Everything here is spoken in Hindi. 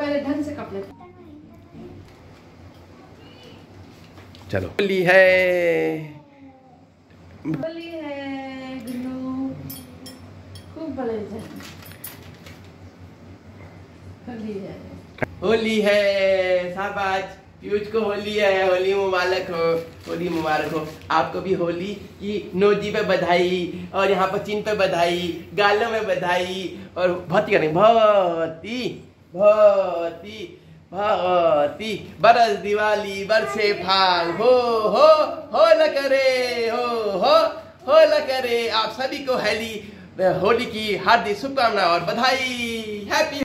पहले ढंग से कपड़े चलो। होली है। होली है खूब होली है। होली है शाबाश। पीयूष को होली है होली मुबारक हो होली मुबारक हो। आपको भी होली की नोजी पे बधाई और यहाँ पर चिन्ह पे बधाई गालों में बधाई और भक्ति करें भक्ति भक्ति भक्ति बरस दिवाली, बरसे फाग हो हो हो न करे, हो हो हो न करे। आप सभी को हैली, होली की हार्दिक शुभकामना और बधाई। हैप्पी